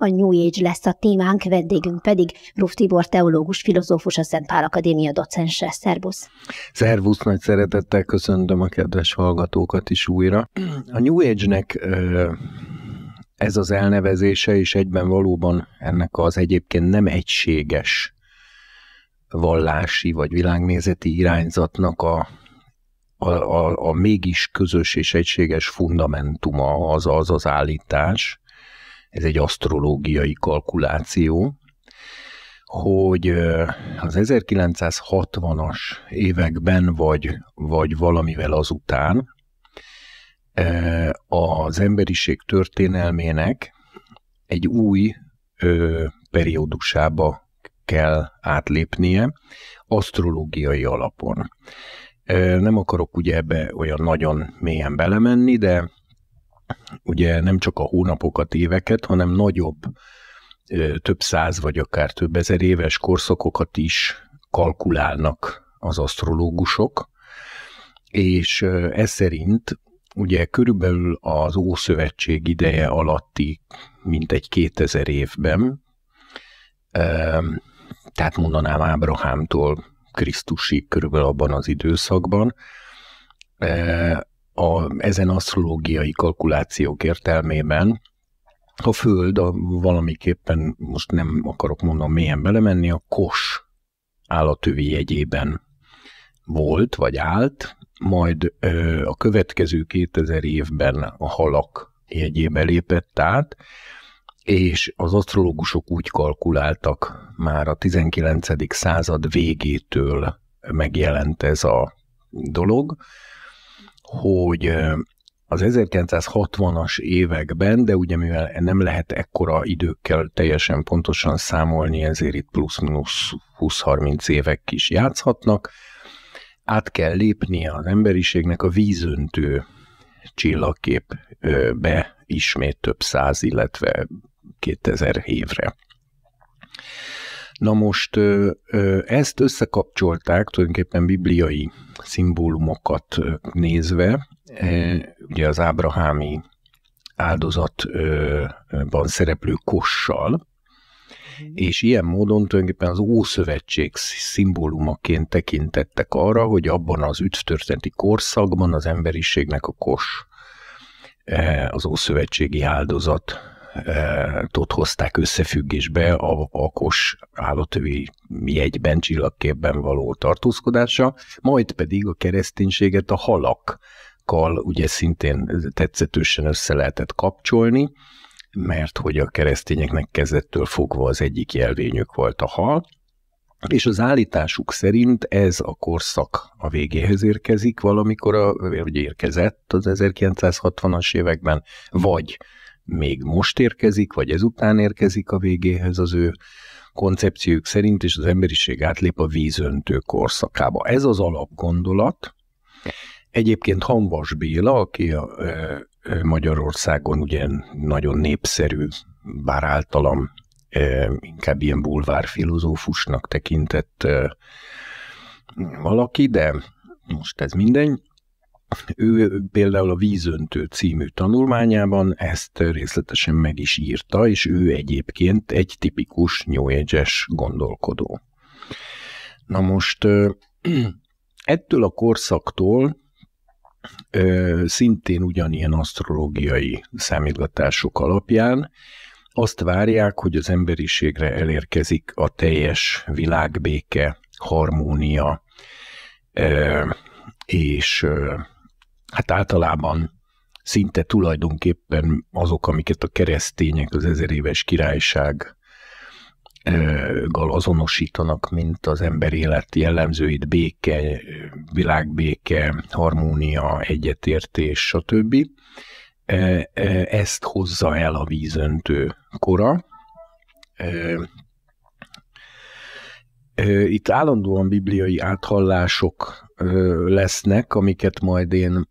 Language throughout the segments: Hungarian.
a New Age lesz a témánk, vendégünk pedig Ruf Tibor teológus, filozófus, a Szent Pál Akadémia docense. Szerbusz! Szervusz, nagy szeretettel köszöntöm a kedves hallgatókat is újra. A New Age-nek ez az elnevezése, és egyben valóban ennek az egyébként nem egységes vallási vagy világnézeti irányzatnak a, a, a, a mégis közös és egységes fundamentuma az az az állítás, ez egy asztrológiai kalkuláció, hogy az 1960-as években, vagy, vagy valamivel azután az emberiség történelmének egy új periódusába kell átlépnie, asztrológiai alapon. Nem akarok ugye ebbe olyan nagyon mélyen belemenni, de ugye nem csak a hónapokat, éveket, hanem nagyobb, több száz vagy akár több ezer éves korszakokat is kalkulálnak az asztrológusok, és ez szerint ugye körülbelül az Ószövetség ideje alatti mintegy 2000 évben, tehát mondanám Ábrahámtól Krisztusig körülbelül abban az időszakban, a, ezen asztrológiai kalkulációk értelmében a Föld a, valamiképpen, most nem akarok mondani mélyen belemenni, a kos állatövi jegyében volt, vagy állt, majd ö, a következő 2000 évben a halak jegyébe lépett át, és az asztrológusok úgy kalkuláltak már a 19. század végétől megjelent ez a dolog, hogy az 1960-as években, de ugye mivel nem lehet ekkora időkkel teljesen pontosan számolni, ezért itt plusz-minusz 20-30 évek is játszhatnak, át kell lépnie az emberiségnek a vízöntő csillagképbe ismét több száz, illetve 2000 évre. Na most ezt összekapcsolták tulajdonképpen bibliai szimbólumokat nézve, ugye az ábrahámi áldozatban szereplő kossal, és ilyen módon tulajdonképpen az Ószövetség szimbólumaként tekintettek arra, hogy abban az üdvtörténeti korszakban az emberiségnek a kos az Ószövetségi áldozat tot hozták összefüggésbe a, a kos állatövi jegyben, csillagképben való tartózkodása, majd pedig a kereszténységet a halakkal ugye szintén tetszetősen össze lehetett kapcsolni, mert hogy a keresztényeknek kezdettől fogva az egyik jelvényük volt a hal, és az állításuk szerint ez a korszak a végéhez érkezik valamikor, a, vagy érkezett az 1960-as években, vagy még most érkezik, vagy ezután érkezik a végéhez az ő koncepciójuk szerint, és az emberiség átlép a vízöntő korszakába. Ez az alapgondolat. Egyébként Hanvas Béla, aki a, Magyarországon ugye nagyon népszerű, bár általam inkább ilyen bulvár filozófusnak tekintett valaki, de most ez minden. Ő például a Vízöntő című tanulmányában ezt részletesen meg is írta, és ő egyébként egy tipikus New Age-es gondolkodó. Na most ettől a korszaktól szintén ugyanilyen asztrológiai számítgatások alapján azt várják, hogy az emberiségre elérkezik a teljes világbéke, harmónia, és hát általában szinte tulajdonképpen azok, amiket a keresztények az ezer éves királyság gal azonosítanak, mint az ember élet jellemzőit, béke, világbéke, harmónia, egyetértés, stb. Ezt hozza el a vízöntő kora. Itt állandóan bibliai áthallások lesznek, amiket majd én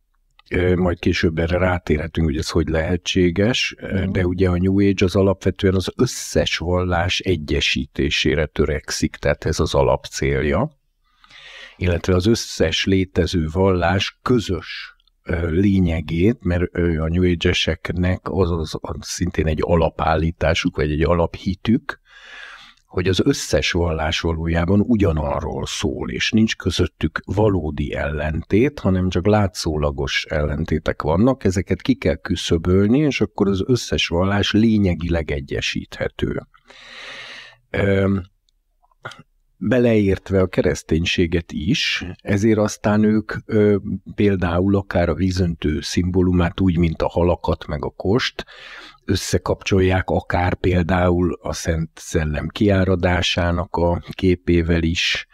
majd később erre rátérhetünk, hogy ez hogy lehetséges, de ugye a New Age az alapvetően az összes vallás egyesítésére törekszik, tehát ez az alapcélja, illetve az összes létező vallás közös lényegét, mert a New Age-eseknek az, az, az szintén egy alapállításuk, vagy egy alaphitük, hogy az összes vallás valójában ugyanarról szól, és nincs közöttük valódi ellentét, hanem csak látszólagos ellentétek vannak, ezeket ki kell küszöbölni, és akkor az összes vallás lényegileg egyesíthető beleértve a kereszténységet is, ezért aztán ők ö, például akár a vízöntő szimbólumát úgy, mint a halakat meg a kost, összekapcsolják akár például a Szent Szellem kiáradásának a képével is,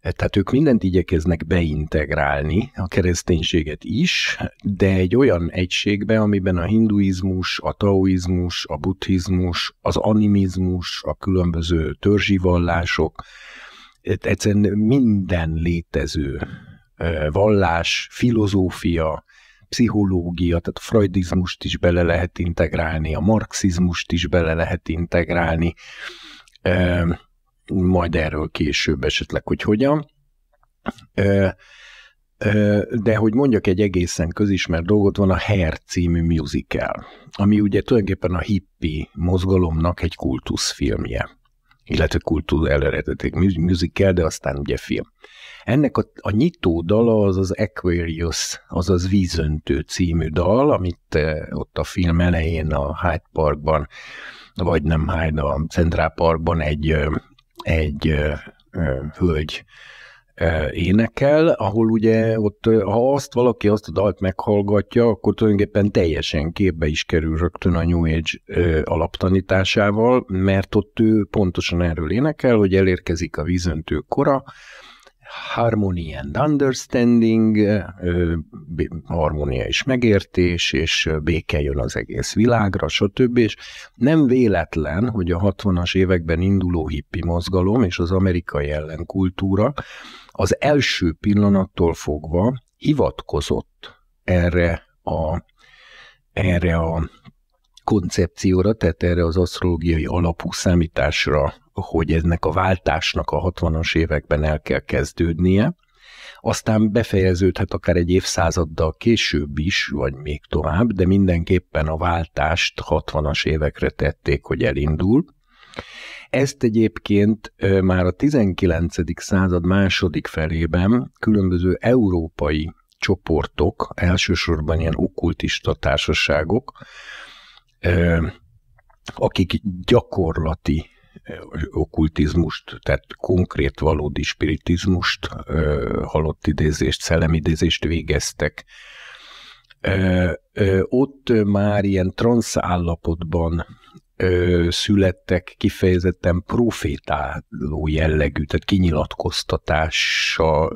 tehát ők mindent igyekeznek beintegrálni, a kereszténységet is, de egy olyan egységbe, amiben a hinduizmus, a taoizmus, a buddhizmus, az animizmus, a különböző törzsi vallások, egyszerűen minden létező vallás, filozófia, pszichológia, tehát a freudizmust is bele lehet integrálni, a marxizmust is bele lehet integrálni, majd erről később esetleg, hogy hogyan. De hogy mondjak egy egészen közismert dolgot, van a Hair című musical, ami ugye tulajdonképpen a hippi mozgalomnak egy kultuszfilmje illetve kultúr eredetileg musical, de aztán ugye film. Ennek a, a nyitó dala az az Aquarius, azaz Vízöntő című dal, amit eh, ott a film elején a Hyde Parkban, vagy nem Hyde, a Central Parkban egy, eh, egy eh, hölgy énekel, ahol ugye ott, ha azt valaki azt a dalt meghallgatja, akkor tulajdonképpen teljesen képbe is kerül rögtön a New Age alaptanításával, mert ott ő pontosan erről énekel, hogy elérkezik a vízöntő kora, harmony and understanding, harmónia és megértés, és béke jön az egész világra, stb. És nem véletlen, hogy a 60-as években induló hippi mozgalom és az amerikai ellenkultúra az első pillanattól fogva hivatkozott erre a, erre a koncepcióra, tehát erre az asztrológiai alapú számításra, hogy ennek a váltásnak a 60-as években el kell kezdődnie, aztán befejeződhet akár egy évszázaddal később is, vagy még tovább, de mindenképpen a váltást 60-as évekre tették, hogy elindul. Ezt egyébként már a 19. század második felében különböző európai csoportok, elsősorban ilyen okkultista társaságok, akik gyakorlati okkultizmust, tehát konkrét valódi spiritizmust, halott idézést, szellemidézést végeztek. Ott már ilyen transz állapotban születtek kifejezetten profétáló jellegű, tehát kinyilatkoztatása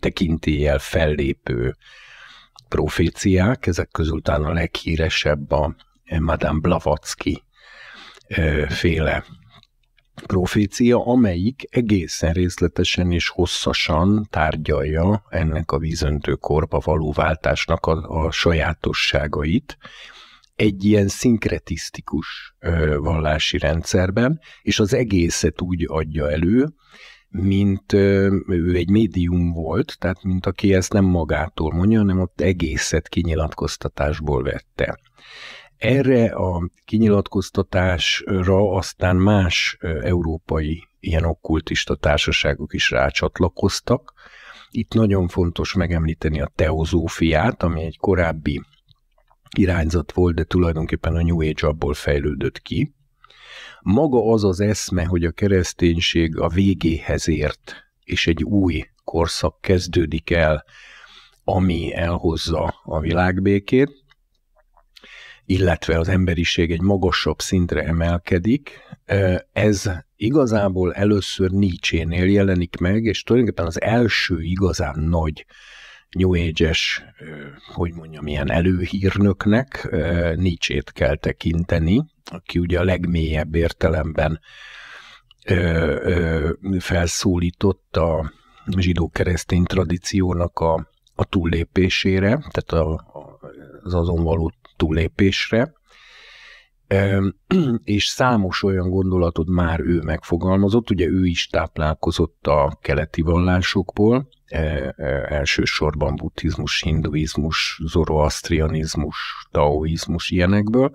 tekintéllyel fellépő proféciák, ezek közül talán a leghíresebb a Madame Blavatsky féle profécia, amelyik egészen részletesen és hosszasan tárgyalja ennek a vízöntő korba való váltásnak a, a sajátosságait, egy ilyen szinkretisztikus vallási rendszerben, és az egészet úgy adja elő, mint ő egy médium volt, tehát mint aki ezt nem magától mondja, hanem ott egészet kinyilatkoztatásból vette. Erre a kinyilatkoztatásra aztán más európai ilyen okkultista társaságok is rácsatlakoztak. Itt nagyon fontos megemlíteni a teozófiát, ami egy korábbi irányzat volt, de tulajdonképpen a New Age abból fejlődött ki. Maga az az eszme, hogy a kereszténység a végéhez ért, és egy új korszak kezdődik el, ami elhozza a világbékét, illetve az emberiség egy magasabb szintre emelkedik. Ez igazából először Nietzsche-nél jelenik meg, és tulajdonképpen az első igazán nagy New Age-es, hogy mondjam, ilyen előhírnöknek Nietzsét kell tekinteni, aki ugye a legmélyebb értelemben felszólított a zsidó-keresztény tradíciónak a, a túllépésére, tehát a, az azon való túlépésre, és számos olyan gondolatot már ő megfogalmazott, ugye ő is táplálkozott a keleti vallásokból, e, e, elsősorban buddhizmus, hinduizmus, zoroastrianizmus, taoizmus ilyenekből,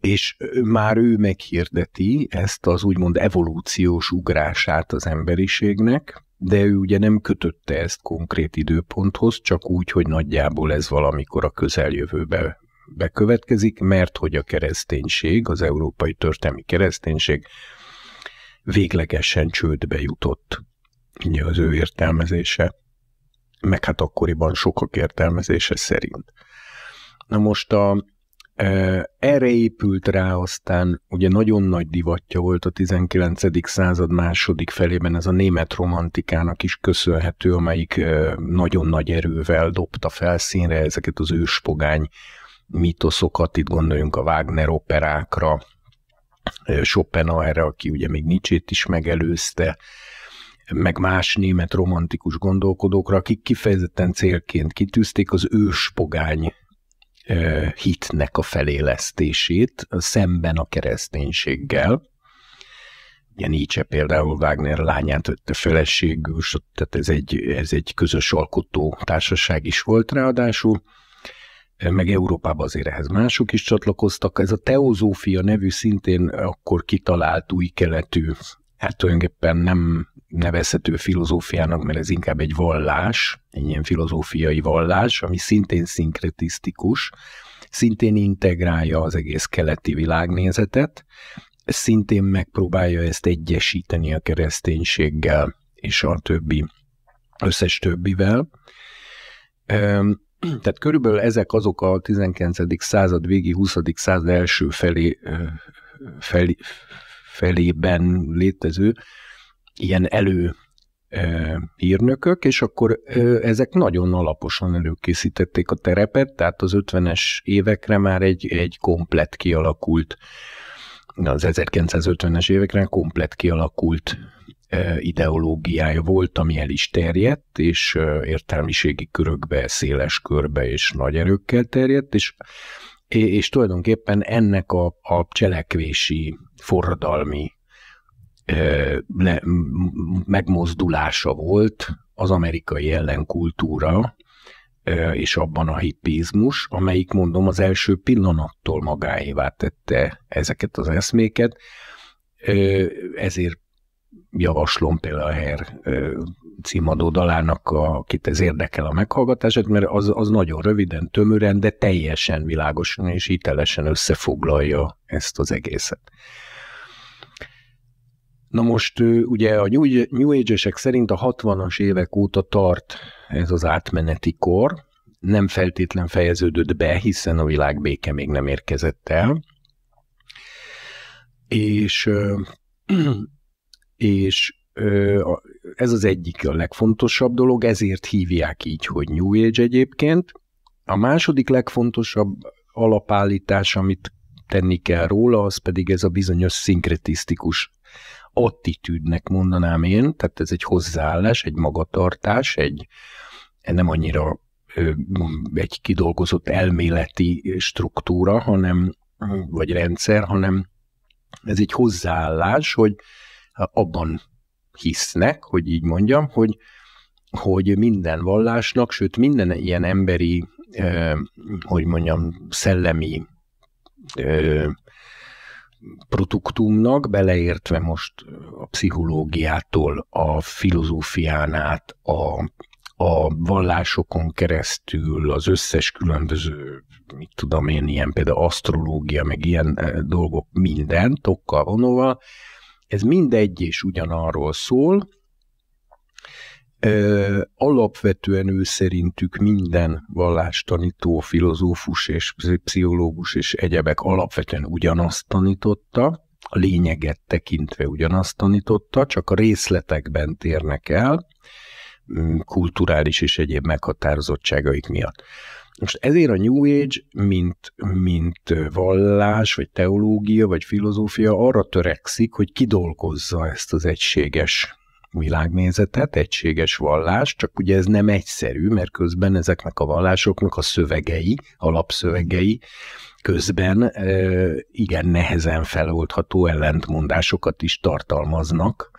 és már ő meghirdeti ezt az úgymond evolúciós ugrását az emberiségnek, de ő ugye nem kötötte ezt konkrét időponthoz, csak úgy, hogy nagyjából ez valamikor a közeljövőbe bekövetkezik, mert hogy a kereszténység, az európai történelmi kereszténység véglegesen csődbe jutott. Ugye az ő értelmezése, meg hát akkoriban sokak értelmezése szerint. Na most a, erre épült rá aztán, ugye nagyon nagy divatja volt a 19. század második felében, ez a német romantikának is köszönhető, amelyik nagyon nagy erővel dobta felszínre ezeket az őspogány mitoszokat, itt gondoljunk a Wagner operákra, Schopenhauerre, aki ugye még Nietzsét is megelőzte, meg más német romantikus gondolkodókra, akik kifejezetten célként kitűzték az őspogány hitnek a felélesztését szemben a kereszténységgel. Ugye Nietzsche például Wagner lányát vette feleségül, tehát ez egy, ez egy közös alkotó társaság is volt ráadásul, meg Európában azért ehhez mások is csatlakoztak. Ez a teozófia nevű szintén akkor kitalált új keletű, hát tulajdonképpen nem nevezhető filozófiának, mert ez inkább egy vallás, egy ilyen filozófiai vallás, ami szintén szinkretisztikus, szintén integrálja az egész keleti világnézetet, szintén megpróbálja ezt egyesíteni a kereszténységgel és a többi, összes többivel. Tehát körülbelül ezek azok a 19. század végi, 20. század első felé, felé, felében létező ilyen elő hírnökök, és akkor ezek nagyon alaposan előkészítették a terepet, tehát az 50-es évekre már egy, egy komplet kialakult, az 1950-es évekre komplet kialakult ideológiája volt, ami el is terjedt, és értelmiségi körökbe, széles körbe és nagy erőkkel terjedt, és, és tulajdonképpen ennek a, a cselekvési, forradalmi le, megmozdulása volt az amerikai ellenkultúra, és abban a hippizmus, amelyik mondom az első pillanattól magáévá tette ezeket az eszméket, ezért javaslom például a Her címadó dalának, akit ez érdekel a meghallgatását, mert az, az nagyon röviden, tömören, de teljesen világosan és hitelesen összefoglalja ezt az egészet. Na most ugye a New, New Age-esek szerint a 60-as évek óta tart ez az átmeneti kor, nem feltétlen fejeződött be, hiszen a világ béke még nem érkezett el, és és ez az egyik a legfontosabb dolog, ezért hívják így, hogy New Age egyébként. A második legfontosabb alapállítás, amit tenni kell róla, az pedig ez a bizonyos szinkretisztikus attitűdnek mondanám én, tehát ez egy hozzáállás, egy magatartás, egy nem annyira egy kidolgozott elméleti struktúra, hanem, vagy rendszer, hanem ez egy hozzáállás, hogy abban hisznek, hogy így mondjam, hogy, hogy minden vallásnak, sőt minden ilyen emberi, hogy mondjam, szellemi produktumnak, beleértve most a pszichológiától, a filozófián át, a, a vallásokon keresztül, az összes különböző, mit tudom én, ilyen például asztrológia, meg ilyen dolgok, minden, tokkal vonóval, ez mindegy és ugyanarról szól, Ö, alapvetően ő szerintük minden vallástanító, filozófus és pszichológus és egyebek alapvetően ugyanazt tanította, a lényeget tekintve ugyanazt tanította, csak a részletekben térnek el, kulturális és egyéb meghatározottságaik miatt. Most ezért a New Age, mint, mint vallás, vagy teológia, vagy filozófia arra törekszik, hogy kidolgozza ezt az egységes világnézetet, egységes vallás, csak ugye ez nem egyszerű, mert közben ezeknek a vallásoknak a szövegei, alapszövegei, közben igen nehezen feloldható ellentmondásokat is tartalmaznak,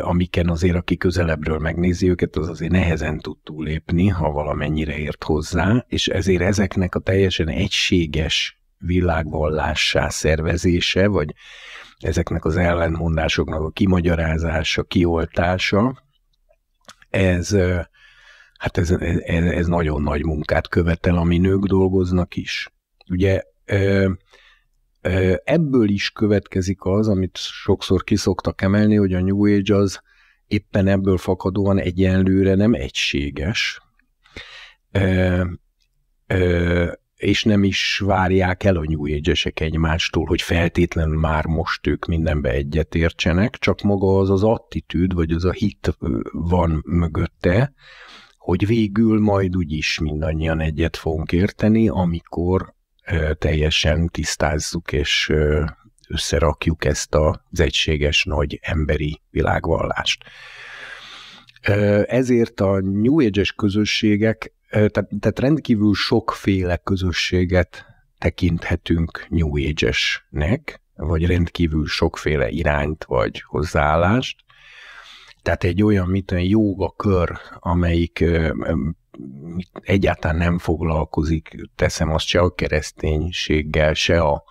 amiken azért, aki közelebbről megnézi őket, az azért nehezen tud túlépni, ha valamennyire ért hozzá, és ezért ezeknek a teljesen egységes világvallássá szervezése, vagy ezeknek az ellentmondásoknak a kimagyarázása, kioltása, ez, hát ez, ez, ez nagyon nagy munkát követel, ami nők dolgoznak is. Ugye ebből is következik az, amit sokszor kiszoktak emelni, hogy a New Age az éppen ebből fakadóan egyenlőre nem egységes, és nem is várják el a New Age-esek egymástól, hogy feltétlenül már most ők mindenbe egyetértsenek, csak maga az az attitűd, vagy az a hit van mögötte, hogy végül majd úgyis mindannyian egyet fogunk érteni, amikor teljesen tisztázzuk és összerakjuk ezt az egységes nagy emberi világvallást. Ezért a New Age-es közösségek, tehát, tehát rendkívül sokféle közösséget tekinthetünk New Age-esnek, vagy rendkívül sokféle irányt vagy hozzáállást. Tehát egy olyan, mint egy jóga kör, amelyik egyáltalán nem foglalkozik, teszem azt se a kereszténységgel, se a,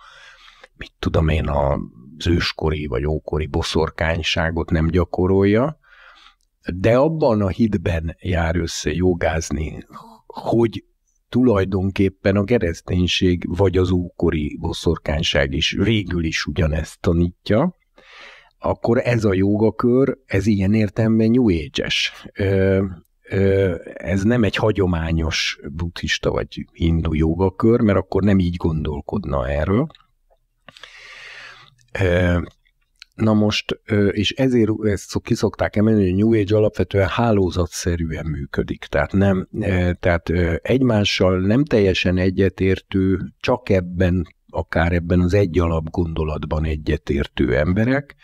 mit tudom én, az őskori vagy ókori boszorkányságot nem gyakorolja, de abban a hitben jár össze jogázni, hogy tulajdonképpen a kereszténység vagy az ókori boszorkányság is végül is ugyanezt tanítja, akkor ez a jogakör, ez ilyen értelemben New Age-es ez nem egy hagyományos buddhista vagy hindu jogakör, mert akkor nem így gondolkodna erről. Na most, és ezért ezt kiszokták emelni, hogy a New Age alapvetően hálózatszerűen működik. Tehát, nem, tehát egymással nem teljesen egyetértő, csak ebben, akár ebben az egy alap gondolatban egyetértő emberek,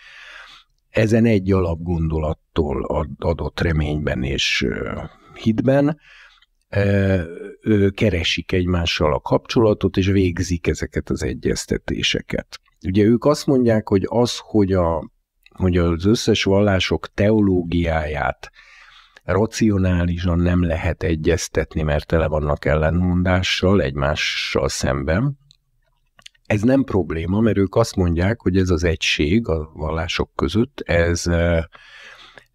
ezen egy alapgondolattól adott reményben és hitben keresik egymással a kapcsolatot, és végzik ezeket az egyeztetéseket. Ugye ők azt mondják, hogy az, hogy, a, hogy az összes vallások teológiáját racionálisan nem lehet egyeztetni, mert tele vannak ellenmondással egymással szemben, ez nem probléma, mert ők azt mondják, hogy ez az egység a vallások között, ez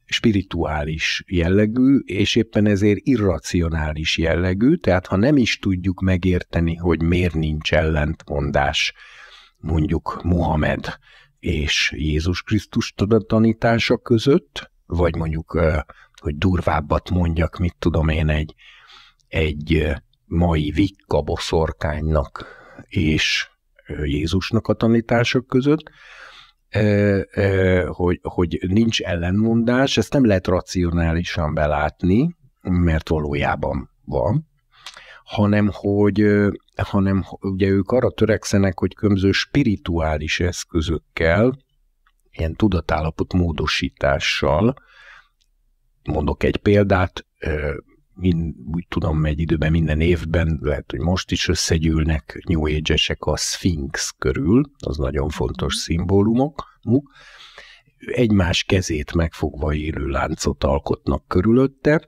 spirituális jellegű, és éppen ezért irracionális jellegű, tehát ha nem is tudjuk megérteni, hogy miért nincs ellentmondás mondjuk Muhammad és Jézus Krisztus tanítása között, vagy mondjuk, hogy durvábbat mondjak, mit tudom én, egy, egy mai vikka boszorkánynak és Jézusnak a tanítások között, hogy, hogy nincs ellenmondás, ezt nem lehet racionálisan belátni, mert valójában van, hanem hogy, hanem ugye ők arra törekszenek, hogy különböző spirituális eszközökkel, ilyen tudatállapot módosítással, mondok egy példát, mind, úgy tudom, egy időben minden évben, lehet, hogy most is összegyűlnek New Age-esek a Sphinx körül, az nagyon fontos szimbólumok, egymás kezét megfogva élő láncot alkotnak körülötte,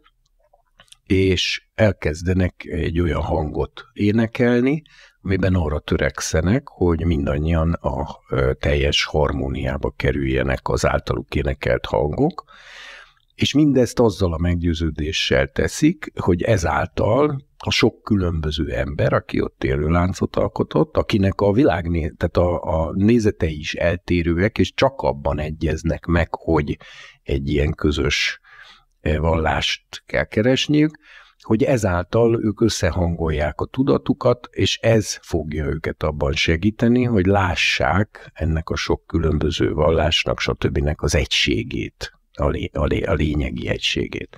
és elkezdenek egy olyan hangot énekelni, amiben arra törekszenek, hogy mindannyian a teljes harmóniába kerüljenek az általuk énekelt hangok, és mindezt azzal a meggyőződéssel teszik, hogy ezáltal a sok különböző ember, aki ott élő láncot alkotott, akinek a világ, tehát a, a nézetei is eltérőek, és csak abban egyeznek meg, hogy egy ilyen közös e, vallást kell keresniük, hogy ezáltal ők összehangolják a tudatukat, és ez fogja őket abban segíteni, hogy lássák ennek a sok különböző vallásnak, stb. az egységét, a, lé, a, lé, a lényegi egységét.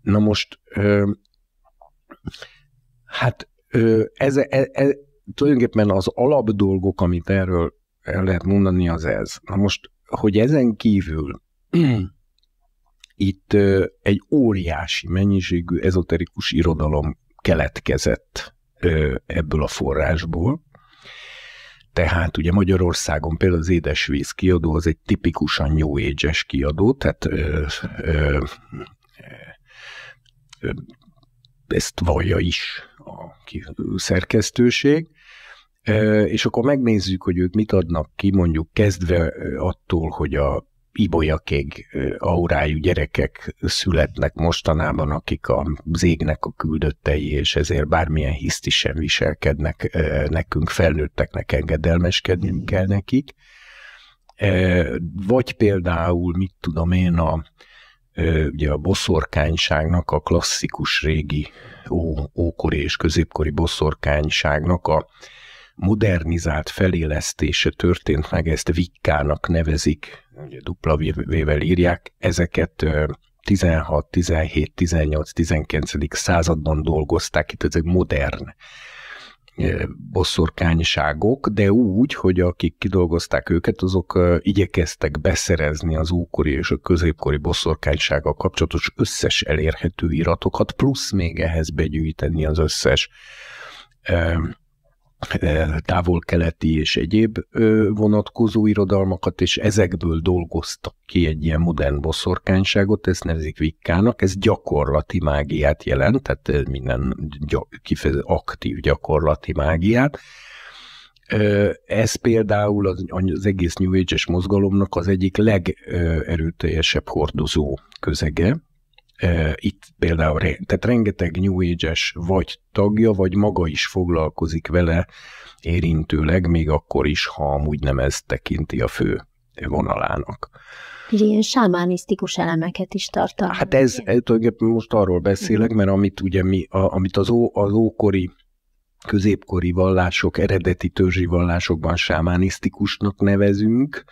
Na most, ö, hát ö, ez, ez, ez, tulajdonképpen az alapdolgok, amit erről el lehet mondani, az ez. Na most, hogy ezen kívül itt ö, egy óriási mennyiségű ezoterikus irodalom keletkezett ebből a forrásból. Tehát ugye Magyarországon például az édesvíz kiadó az egy tipikusan New Age-es kiadó, tehát ö, ö, ö, ezt vallja is a szerkesztőség, és akkor megnézzük, hogy ők mit adnak ki, mondjuk kezdve attól, hogy a ibolyakég aurájú gyerekek születnek mostanában, akik a zégnek a küldöttei, és ezért bármilyen hisztisen viselkednek nekünk, felnőtteknek engedelmeskedni kell nekik. Vagy például, mit tudom én, a, ugye a boszorkányságnak, a klasszikus régi ó, ókori és középkori boszorkányságnak a modernizált felélesztése történt meg, ezt Vikkának nevezik, ugye dupla vével írják, ezeket 16, 17, 18, 19. században dolgozták, itt ezek modern bosszorkányságok, de úgy, hogy akik kidolgozták őket, azok igyekeztek beszerezni az ókori és a középkori bosszorkánysággal kapcsolatos összes elérhető iratokat, plusz még ehhez begyűjteni az összes távol-keleti és egyéb vonatkozó irodalmakat, és ezekből dolgoztak ki egy ilyen modern boszorkányságot, ezt nevezik vikkának, ez gyakorlati mágiát jelent, tehát minden kifejező aktív gyakorlati mágiát. Ez például az, az egész New Age-es mozgalomnak az egyik legerőteljesebb hordozó közege, itt például, tehát rengeteg New Age-es vagy tagja, vagy maga is foglalkozik vele érintőleg, még akkor is, ha amúgy nem ez tekinti a fő vonalának. Ilyen sámánisztikus elemeket is tartalmaz. Hát ez, ez most arról beszélek, mert amit ugye mi, a, amit az, ó, az ókori középkori vallások, eredeti törzsi vallásokban sámánisztikusnak nevezünk,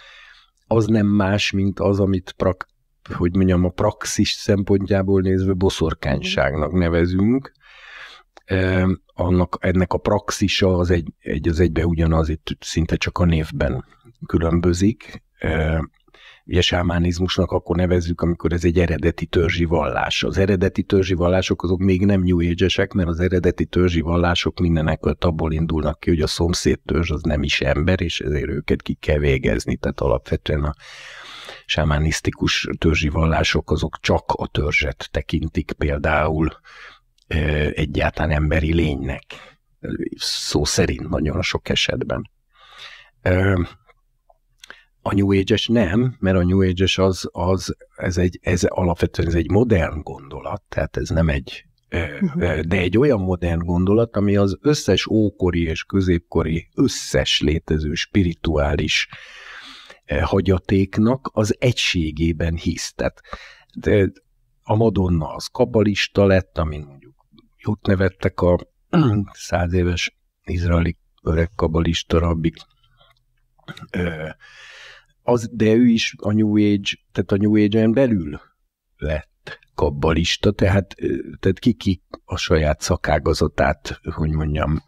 az nem más, mint az, amit prak, hogy mondjam, a praxis szempontjából nézve boszorkányságnak nevezünk. Annak, ennek a praxisa az egy, egy az egybe ugyanaz, itt szinte csak a névben különbözik. Ugye sámánizmusnak akkor nevezzük, amikor ez egy eredeti törzsi vallás. Az eredeti törzsi vallások azok még nem New age mert az eredeti törzsi vallások mindenek abból indulnak ki, hogy a szomszéd törzs az nem is ember, és ezért őket ki kell végezni. Tehát alapvetően a sámánisztikus törzsi vallások azok csak a törzset tekintik például egyáltalán emberi lénynek. Szó szerint nagyon sok esetben. A New Age-es nem, mert a New Age-es az, az ez, egy, ez alapvetően ez egy modern gondolat, tehát ez nem egy mhm. de egy olyan modern gondolat, ami az összes ókori és középkori összes létező spirituális hagyatéknak az egységében hisz. Tehát a Madonna az kabalista lett, amin mondjuk jót nevettek a száz éves izraeli öreg kabalista rabbik. Az, de ő is a New Age, tehát a New Age-en belül lett kabbalista, tehát, tehát ki-ki a saját szakágazatát, hogy mondjam,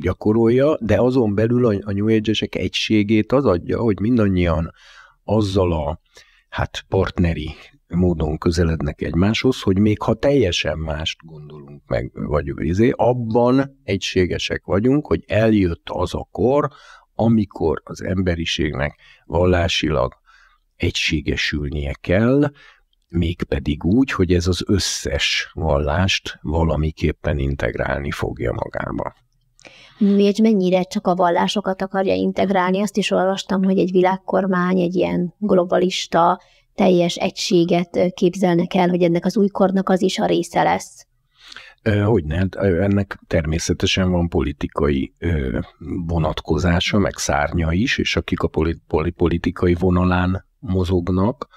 gyakorolja, de azon belül a, a New Age-esek egységét az adja, hogy mindannyian azzal a hát partneri módon közelednek egymáshoz, hogy még ha teljesen mást gondolunk meg, vagy izé, abban egységesek vagyunk, hogy eljött az a kor, amikor az emberiségnek vallásilag egységesülnie kell, mégpedig úgy, hogy ez az összes vallást valamiképpen integrálni fogja magába. Miért mennyire csak a vallásokat akarja integrálni? Azt is olvastam, hogy egy világkormány, egy ilyen globalista, teljes egységet képzelnek el, hogy ennek az újkornak az is a része lesz. Hogy ne, hát, ennek természetesen van politikai vonatkozása, meg szárnya is, és akik a politikai vonalán mozognak,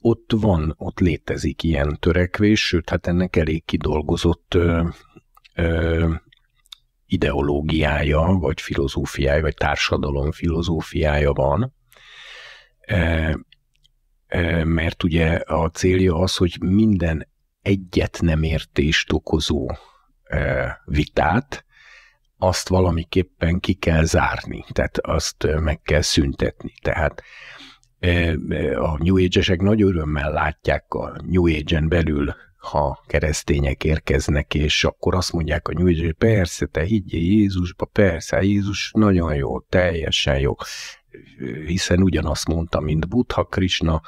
ott van, ott létezik ilyen törekvés, sőt, hát ennek elég kidolgozott ö, ideológiája, vagy filozófiája, vagy társadalom filozófiája van, e, e, mert ugye a célja az, hogy minden egyet nem értést okozó e, vitát, azt valamiképpen ki kell zárni, tehát azt meg kell szüntetni. Tehát a New Age-esek nagy örömmel látják a New Age-en belül ha keresztények érkeznek, és akkor azt mondják a Age, hogy persze, te higgyél Jézusba, persze, Jézus nagyon jó, teljesen jó. Hiszen ugyanazt mondta, mint Buddha, Krishna,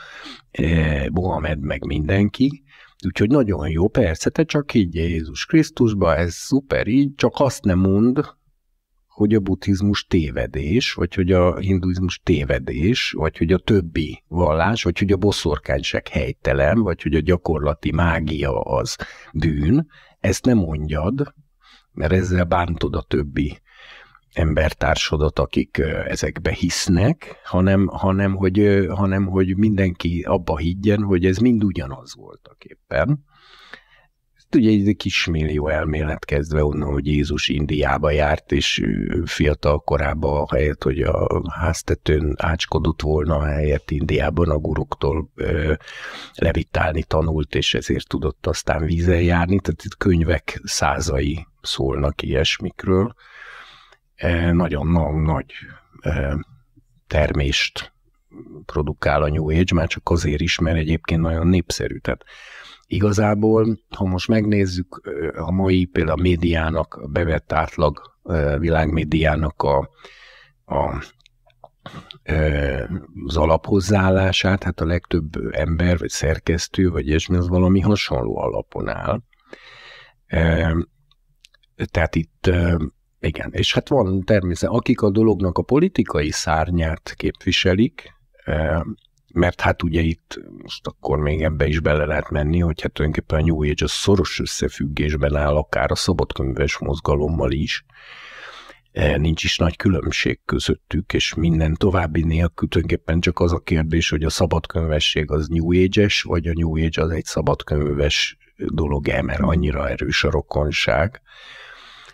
eh, Mohamed, meg mindenki, Úgyhogy nagyon jó, persze, te csak higgyél Jézus Krisztusba, ez szuper így, csak azt nem mond, hogy a buddhizmus tévedés, vagy hogy a hinduizmus tévedés, vagy hogy a többi vallás, vagy hogy a boszorkányság helytelen, vagy hogy a gyakorlati mágia az bűn, ezt nem mondjad, mert ezzel bántod a többi embertársodat, akik ezekbe hisznek, hanem, hanem, hogy, hanem hogy mindenki abba higgyen, hogy ez mind ugyanaz voltak éppen. Ugye egy kismillió elmélet kezdve onnan, hogy Jézus Indiába járt, és fiatal korában, helyett, hogy a háztetőn ácskodott volna, helyett Indiában a guruktól ö, levitálni tanult, és ezért tudott aztán vízen járni, tehát itt könyvek százai szólnak ilyesmikről E, nagyon nagy e, termést produkál a New Age, már csak azért is, mert egyébként nagyon népszerű. Tehát igazából, ha most megnézzük a mai például a médiának, bevett átlag világmédiának a, a az alaphozzáállását, hát a legtöbb ember, vagy szerkesztő, vagy ilyesmi, az valami hasonló alapon áll. Tehát itt igen, és hát van természetesen, akik a dolognak a politikai szárnyát képviselik, mert hát ugye itt most akkor még ebbe is bele lehet menni, hogy hát tulajdonképpen a New Age az szoros összefüggésben áll akár a szabadkönyves mozgalommal is, eh, nincs is nagy különbség közöttük, és minden további nélkül tulajdonképpen csak az a kérdés, hogy a szabadkönyvesség az New Age-es, vagy a New Age az egy szabadkönyves dolog-e, mert annyira erős a rokonság.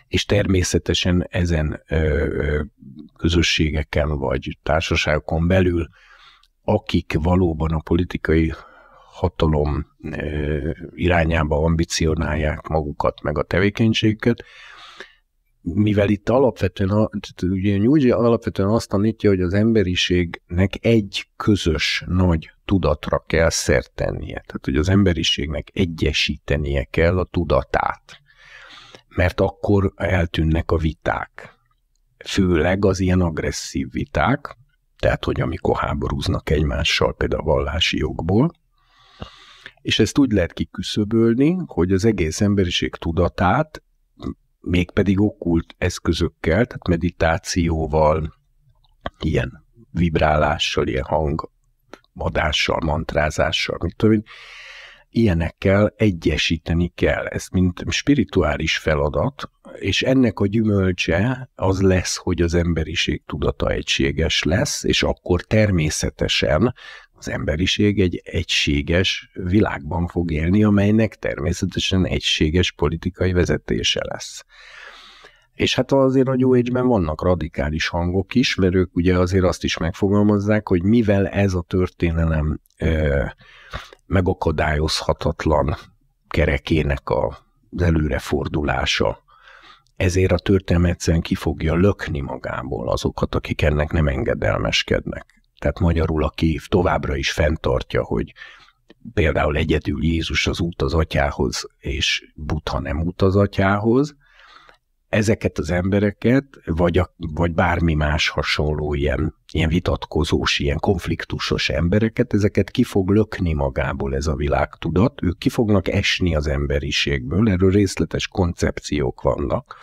És természetesen ezen ö, közösségeken vagy társaságokon belül, akik valóban a politikai hatalom ö, irányába ambicionálják magukat, meg a tevékenységüket, mivel itt alapvetően, ugye Nyújgyi alapvetően azt tanítja, hogy az emberiségnek egy közös nagy tudatra kell szert tennie. Tehát, hogy az emberiségnek egyesítenie kell a tudatát mert akkor eltűnnek a viták. Főleg az ilyen agresszív viták, tehát, hogy amikor háborúznak egymással, például a vallási jogból, és ezt úgy lehet kiküszöbölni, hogy az egész emberiség tudatát, mégpedig okkult eszközökkel, tehát meditációval, ilyen vibrálással, ilyen hangadással, mantrázással, mit tudom ilyenekkel egyesíteni kell. Ez mint spirituális feladat, és ennek a gyümölcse az lesz, hogy az emberiség tudata egységes lesz, és akkor természetesen az emberiség egy egységes világban fog élni, amelynek természetesen egységes politikai vezetése lesz. És hát azért a New Age-ben vannak radikális hangok is, mert ők ugye azért azt is megfogalmazzák, hogy mivel ez a történelem megakadályozhatatlan kerekének a, az előrefordulása. Ezért a történelem egyszerűen ki fogja lökni magából azokat, akik ennek nem engedelmeskednek. Tehát magyarul, aki továbbra is fenntartja, hogy például egyedül Jézus az út az atyához, és Buddha nem út az atyához, ezeket az embereket, vagy, a, vagy bármi más hasonló ilyen, ilyen vitatkozós, ilyen konfliktusos embereket, ezeket ki fog lökni magából ez a világtudat, ők ki fognak esni az emberiségből, erről részletes koncepciók vannak.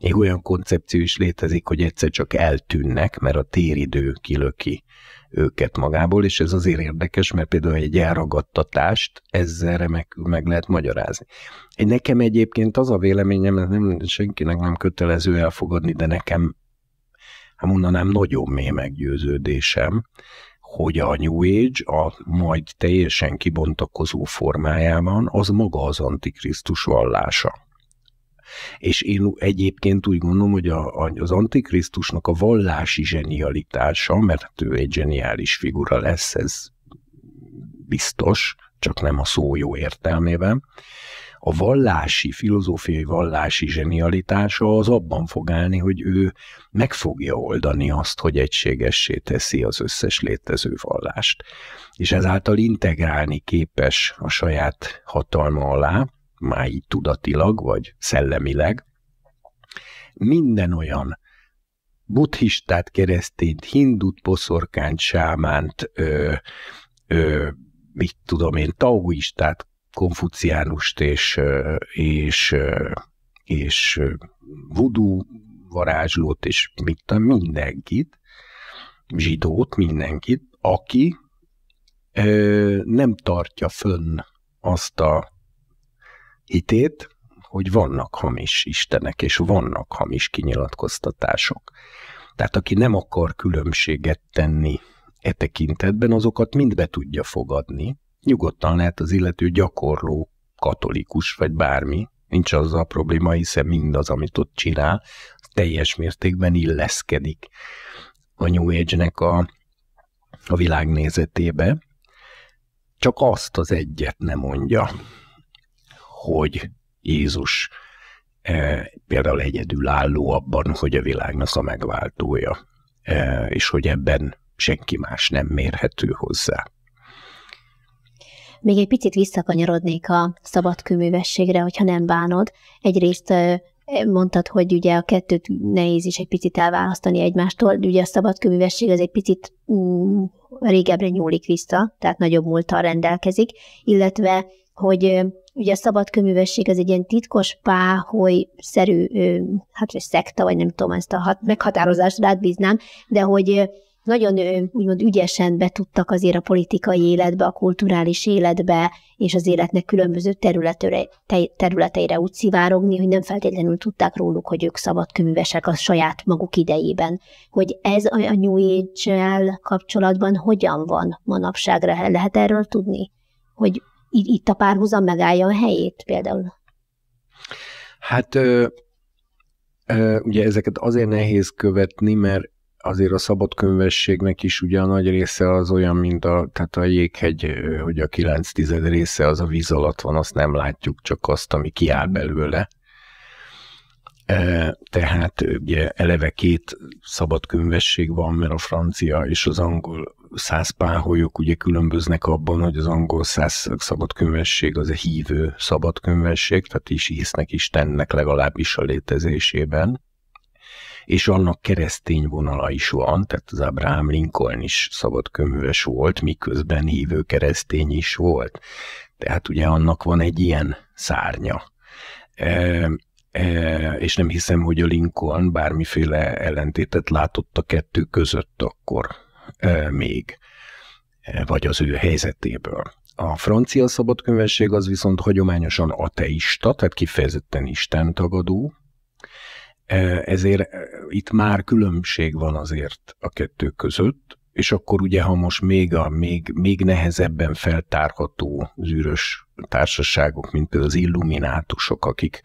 Még olyan koncepció is létezik, hogy egyszer csak eltűnnek, mert a téridő kilöki őket magából, és ez azért érdekes, mert például egy elragadtatást ezzel remekül meg lehet magyarázni. Nekem egyébként az a véleményem, ez nem, senkinek nem kötelező elfogadni, de nekem, hát mondanám, nagyon mély meggyőződésem, hogy a New Age a majd teljesen kibontakozó formájában az maga az Antikrisztus vallása. És én egyébként úgy gondolom, hogy a, a, az Antikrisztusnak a vallási zsenialitása, mert ő egy zseniális figura lesz, ez biztos, csak nem a szó jó értelmében, a vallási, filozófiai vallási zsenialitása az abban fog állni, hogy ő meg fogja oldani azt, hogy egységessé teszi az összes létező vallást. És ezáltal integrálni képes a saját hatalma alá, már így tudatilag, vagy szellemileg, minden olyan buddhistát, keresztényt, hindut, poszorkányt, sámánt, ö, ö, mit tudom én, taoistát, konfuciánust és, és, és voodoo varázslót, és mit tudom, mindenkit, zsidót, mindenkit, aki ö, nem tartja fönn azt a hitét, hogy vannak hamis istenek, és vannak hamis kinyilatkoztatások. Tehát aki nem akar különbséget tenni e tekintetben, azokat mind be tudja fogadni. Nyugodtan lehet az illető gyakorló katolikus, vagy bármi, nincs az a probléma, hiszen mindaz, amit ott csinál, teljes mértékben illeszkedik a New Age-nek a, a világnézetébe. Csak azt az egyet nem mondja, hogy Jézus e, például egyedülálló abban, hogy a világnak a megváltója, e, és hogy ebben senki más nem mérhető hozzá. Még egy picit visszakanyarodnék a szabadkőművességre, hogyha nem bánod. Egyrészt mondtad, hogy ugye a kettőt nehéz is egy picit elválasztani egymástól, ugye a szabadkőművesség az egy picit mm, régebbre nyúlik vissza, tehát nagyobb múltal rendelkezik, illetve, hogy ugye a szabadkőművesség az egy ilyen titkos páholy-szerű, hát vagy szekta, vagy nem tudom ezt a hat, meghatározást rád bíznám, de hogy nagyon úgymond ügyesen betudtak azért a politikai életbe, a kulturális életbe, és az életnek különböző területeire, területeire úgy szivárogni, hogy nem feltétlenül tudták róluk, hogy ők szabadkőművesek a saját maguk idejében. Hogy ez a New Age-el kapcsolatban hogyan van manapságra? Lehet erről tudni? Hogy itt a párhuzam megállja a helyét például? Hát ö, ö, ugye ezeket azért nehéz követni, mert azért a szabadkönyvességnek is ugye a nagy része az olyan, mint a, tehát a jéghegy, hogy a kilenc tized része az a víz alatt van, azt nem látjuk, csak azt, ami kiáll belőle. Tehát ugye eleve két szabadkönyvesség van, mert a francia és az angol százpáholyok ugye különböznek abban, hogy az angol száz szabadkönyvesség az a hívő szabadkönyvesség, tehát is hisznek Istennek legalábbis a létezésében, és annak keresztény vonala is van, tehát az Abraham Lincoln is szabadkönyves volt, miközben hívő keresztény is volt. Tehát ugye annak van egy ilyen szárnya. E, e, és nem hiszem, hogy a Lincoln bármiféle ellentétet látott a kettő között akkor e, még, e, vagy az ő helyzetéből. A francia szabadkönyvesség az viszont hagyományosan ateista, tehát kifejezetten istentagadó, ezért itt már különbség van azért a kettő között, és akkor ugye, ha most még, a, még, még nehezebben feltárható zűrös társaságok, mint például az illuminátusok, akik,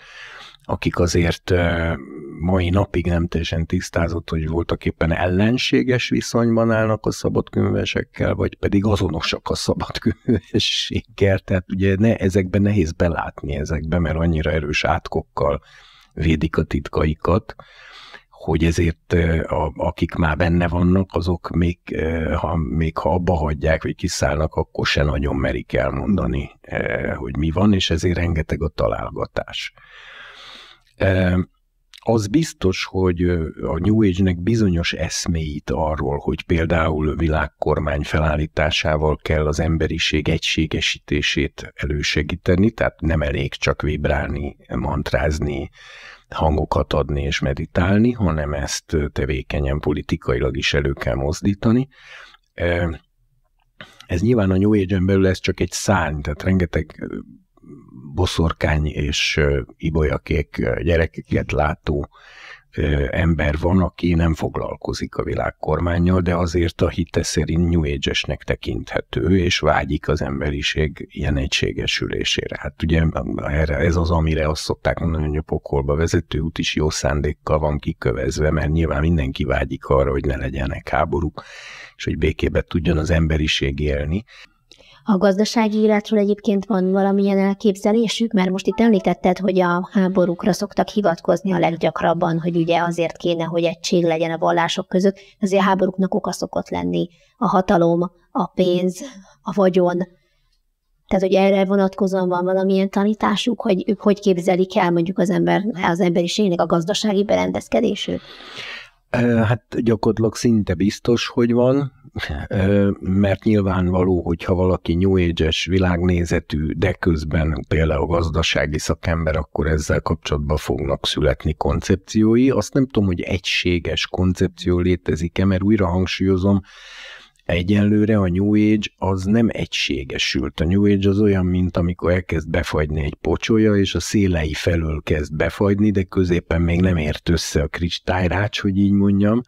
akik azért mai napig nem teljesen tisztázott, hogy voltak éppen ellenséges viszonyban állnak a szabadkönyvesekkel, vagy pedig azonosak a szabadkönyvességgel, tehát ugye ne, ezekben nehéz belátni ezekbe, mert annyira erős átkokkal védik a titkaikat, hogy ezért a, akik már benne vannak, azok még ha, még ha abba hagyják, vagy kiszállnak, akkor se nagyon merik elmondani, hogy mi van, és ezért rengeteg a találgatás. Az biztos, hogy a New Age-nek bizonyos eszméit arról, hogy például világkormány felállításával kell az emberiség egységesítését elősegíteni, tehát nem elég csak vibrálni, mantrázni, hangokat adni és meditálni, hanem ezt tevékenyen politikailag is elő kell mozdítani. Ez nyilván a New Age-en belül ez csak egy szárny, tehát rengeteg boszorkány és ibolyakék gyerekeket látó ember van, aki nem foglalkozik a világkormányjal, de azért a hite szerint New Age-esnek tekinthető, és vágyik az emberiség ilyen egységesülésére. Hát ugye erre, ez az, amire azt szokták mondani, hogy a pokolba vezető út is jó szándékkal van kikövezve, mert nyilván mindenki vágyik arra, hogy ne legyenek háborúk, és hogy békében tudjon az emberiség élni. A gazdasági életről egyébként van valamilyen elképzelésük, mert most itt említetted, hogy a háborúkra szoktak hivatkozni a leggyakrabban, hogy ugye azért kéne, hogy egység legyen a vallások között, azért a háborúknak oka szokott lenni a hatalom, a pénz, a vagyon. Tehát, hogy erre vonatkozóan van valamilyen tanításuk, hogy ők hogy képzelik el mondjuk az ember, az emberiségnek a gazdasági berendezkedését? Hát gyakorlatilag szinte biztos, hogy van, mert nyilvánvaló, hogyha valaki New Age-es világnézetű, de közben például gazdasági szakember, akkor ezzel kapcsolatban fognak születni koncepciói. Azt nem tudom, hogy egységes koncepció létezik-e, mert újra hangsúlyozom, Egyelőre a New Age az nem egységesült. A New Age az olyan, mint amikor elkezd befagyni egy pocsolya, és a szélei felől kezd befagyni, de középen még nem ért össze a kristályrács, hogy így mondjam.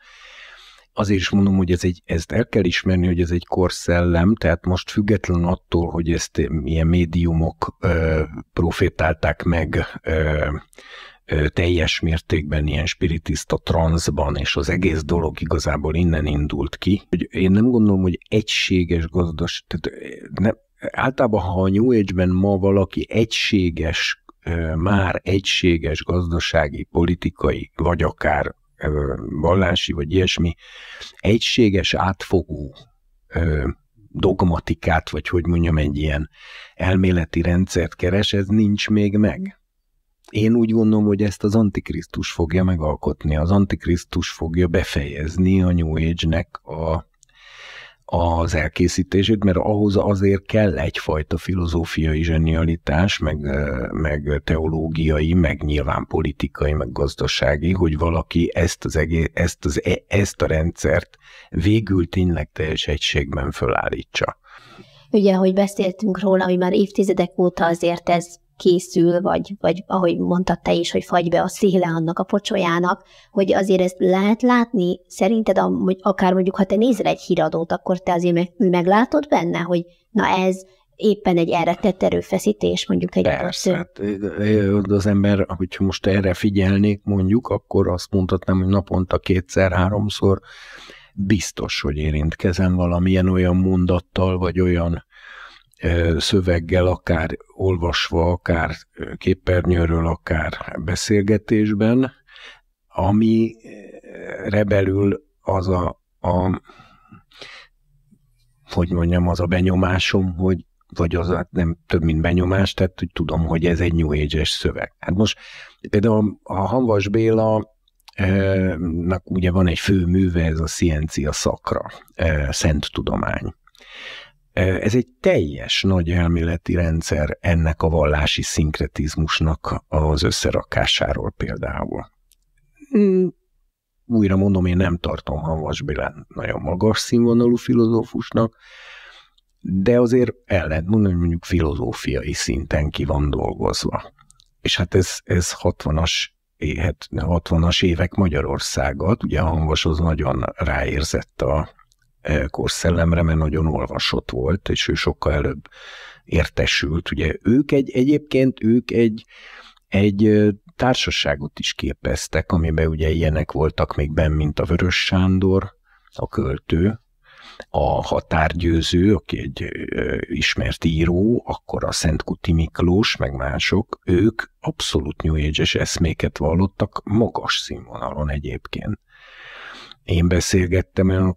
Azért is mondom, hogy ez egy, ezt el kell ismerni, hogy ez egy korszellem, tehát most független attól, hogy ezt ilyen médiumok ö, profétálták meg ö, teljes mértékben ilyen spiritista transzban, és az egész dolog igazából innen indult ki. Én nem gondolom, hogy egységes gazdas, tehát nem, általában ha a New Age-ben ma valaki egységes, már egységes gazdasági, politikai, vagy akár vallási, vagy ilyesmi, egységes, átfogó dogmatikát, vagy hogy mondjam, egy ilyen elméleti rendszert keres, ez nincs még meg. Én úgy gondolom, hogy ezt az Antikrisztus fogja megalkotni. Az Antikrisztus fogja befejezni a New Age-nek a, az elkészítését, mert ahhoz azért kell egyfajta filozófiai zsenialitás, meg, meg teológiai, meg nyilván politikai, meg gazdasági, hogy valaki ezt, az egész, ezt, az, e, ezt a rendszert végül tényleg teljes egységben fölállítsa. Ugye, hogy beszéltünk róla, hogy már évtizedek óta azért ez készül, vagy, vagy ahogy mondtad te is, hogy fagy be a széle annak a pocsolyának, hogy azért ezt lehet látni, szerinted akár mondjuk, ha te nézel egy híradót, akkor te azért meg, meglátod benne, hogy na ez éppen egy erre tett erőfeszítés, mondjuk egy Persze, hát, az ember, hogyha most erre figyelnék mondjuk, akkor azt mondhatnám, hogy naponta kétszer-háromszor biztos, hogy érintkezem valamilyen olyan mondattal, vagy olyan szöveggel, akár olvasva, akár képernyőről, akár beszélgetésben, ami rebelül az a, a hogy mondjam, az a benyomásom, hogy vagy az nem több, mint benyomás, tehát hogy tudom, hogy ez egy New Age-es szöveg. Hát most például a Hanvas Béla nak ugye van egy fő műve, ez a Sciencia Szakra, Szent Tudomány. Ez egy teljes nagy elméleti rendszer ennek a vallási szinkretizmusnak az összerakásáról például. Hmm, újra mondom, én nem tartom Havas Bélán nagyon magas színvonalú filozófusnak, de azért el lehet mondani, hogy mondjuk filozófiai szinten ki van dolgozva. És hát ez, ez 60-as 60-as évek Magyarországot, ugye Hanvas az nagyon ráérzett a, korszellemre, mert nagyon olvasott volt, és ő sokkal előbb értesült. Ugye ők egy, egyébként ők egy, egy társaságot is képeztek, amiben ugye ilyenek voltak még benn, mint a Vörös Sándor, a költő, a határgyőző, aki egy ö, ismert író, akkor a Szent Kuti Miklós, meg mások, ők abszolút New Age-es eszméket vallottak, magas színvonalon egyébként én beszélgettem,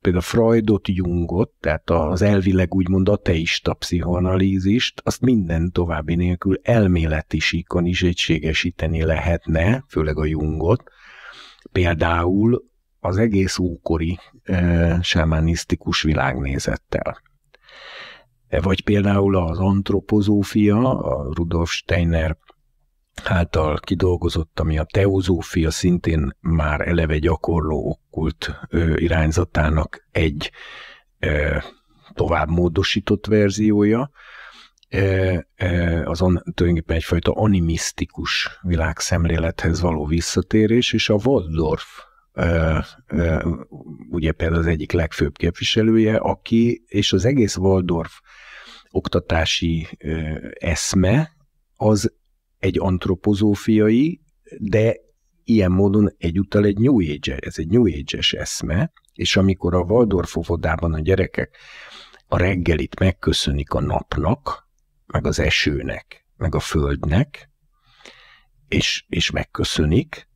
például Freudot, Jungot, tehát az elvileg úgymond ateista pszichoanalízist, azt minden további nélkül elméleti síkon is egységesíteni lehetne, főleg a Jungot. Például az egész ókori e, sámánisztikus világnézettel. Vagy például az antropozófia, a Rudolf Steiner által kidolgozott, ami a teozófia szintén már eleve gyakorló okkult irányzatának egy tovább módosított verziója, azon tulajdonképpen egyfajta animisztikus világszemlélethez való visszatérés, és a Waldorf ugye például az egyik legfőbb képviselője, aki, és az egész Waldorf oktatási eszme, az egy antropozófiai, de ilyen módon egyúttal egy New Age, ez egy New Age-es eszme, és amikor a Waldorf óvodában a gyerekek a reggelit megköszönik a napnak, meg az esőnek, meg a földnek, és, és megköszönik,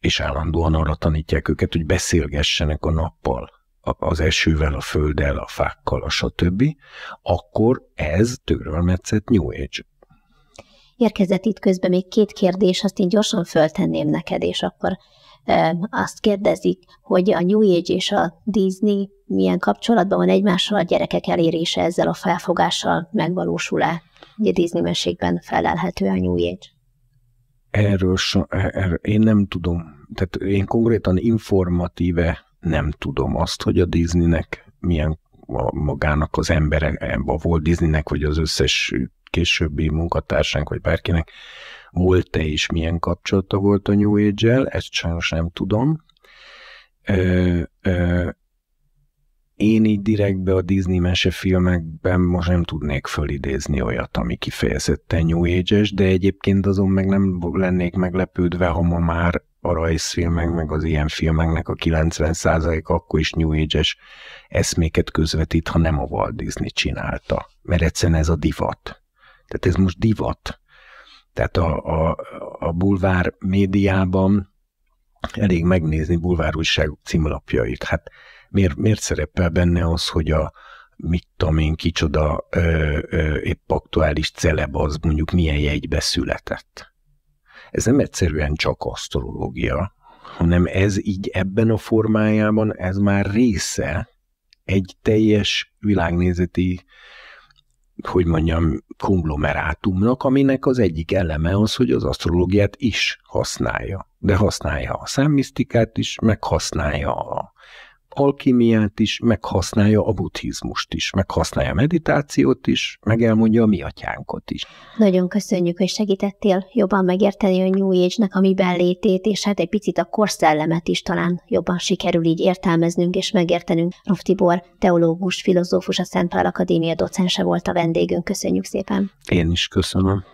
és állandóan arra tanítják őket, hogy beszélgessenek a nappal, az esővel, a földdel, a fákkal, a stb., akkor ez törölmetszett New Age. Érkezett itt közben még két kérdés, azt én gyorsan föltenném neked, és akkor azt kérdezik, hogy a New Age és a Disney milyen kapcsolatban van egymással, a gyerekek elérése ezzel a felfogással megvalósul-e? Ugye Disney mesékben felelhető a New Age. Erről, so, er, er, én nem tudom, tehát én konkrétan informatíve nem tudom azt, hogy a Disneynek milyen magának az embere, a Walt Disneynek, vagy az összes későbbi munkatársánk, vagy bárkinek volt-e és milyen kapcsolata volt a New Age-el, ezt sajnos nem tudom. Ö, ö, én így direktbe a Disney mesefilmekben most nem tudnék fölidézni olyat, ami kifejezetten New Age-es, de egyébként azon meg nem lennék meglepődve, ha ma már a rajzfilmek, meg az ilyen filmeknek a 90% akkor is New Age-es eszméket közvetít, ha nem a Walt Disney csinálta. Mert egyszerűen ez a divat. Tehát ez most divat. Tehát a, a, a bulvár médiában elég megnézni bulvár újságok címlapjait. Hát miért, miért szerepel benne az, hogy a mit tudom én, kicsoda ö, ö, épp aktuális celeb az mondjuk milyen jegybe született. Ez nem egyszerűen csak asztrológia, hanem ez így ebben a formájában, ez már része egy teljes világnézeti, hogy mondjam, konglomerátumnak, aminek az egyik eleme az, hogy az asztrológiát is használja. De használja a számmisztikát is, meg használja a alkimiát is, meghasználja a buddhizmust is, meghasználja a meditációt is, meg elmondja a mi atyánkot is. Nagyon köszönjük, hogy segítettél jobban megérteni a New Age-nek a mi létét, és hát egy picit a korszellemet is talán jobban sikerül így értelmeznünk és megértenünk. Rolf Tibor, teológus, filozófus, a Szent Pál Akadémia docense volt a vendégünk. Köszönjük szépen. Én is köszönöm.